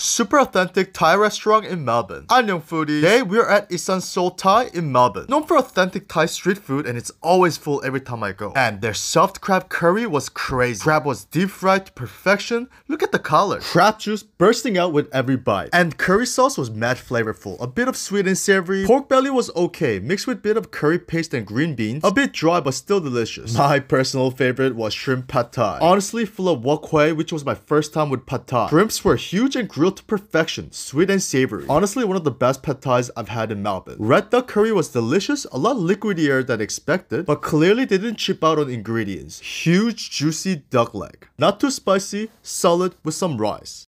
Super authentic Thai restaurant in Melbourne. Annyeong foodie. Today we're at Isan Seoul Thai in Melbourne. Known for authentic Thai street food and it's always full every time I go. And their soft crab curry was crazy. Crab was deep fried to perfection. Look at the color. Crab juice bursting out with every bite. And curry sauce was mad flavorful. A bit of sweet and savory. Pork belly was okay, mixed with bit of curry paste and green beans. A bit dry but still delicious. My personal favorite was shrimp pad thai. Honestly full of wok hei, which was my first time with pad thai. Shrimps were huge and grilled to perfection, sweet and savory. Honestly, one of the best pad thais I've had in Melbourne. Red duck curry was delicious, a lot liquidier than expected, but clearly they didn't chip out on ingredients. Huge, juicy duck leg. Not too spicy, solid with some rice.